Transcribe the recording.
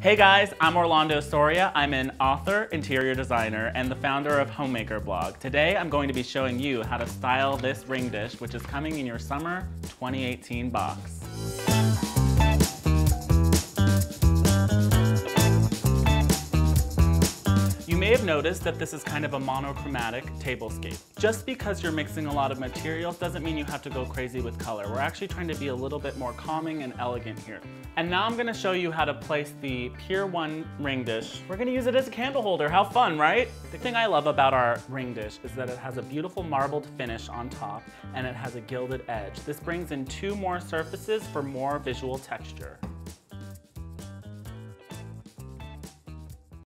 Hey guys, I'm Orlando Soria. I'm an author, interior designer, and the founder of Hommemaker Blog. Today I'm going to be showing you how to style this ring dish, which is coming in your summer 2018 box. May have noticed that this is kind of a monochromatic tablescape. Just because you're mixing a lot of materials doesn't mean you have to go crazy with color. We're actually trying to be a little bit more calming and elegant here. And now I'm gonna show you how to place the Pier 1 ring dish. We're gonna use it as a candle holder. How fun, right? The thing I love about our ring dish is that it has a beautiful marbled finish on top and it has a gilded edge. This brings in two more surfaces for more visual texture.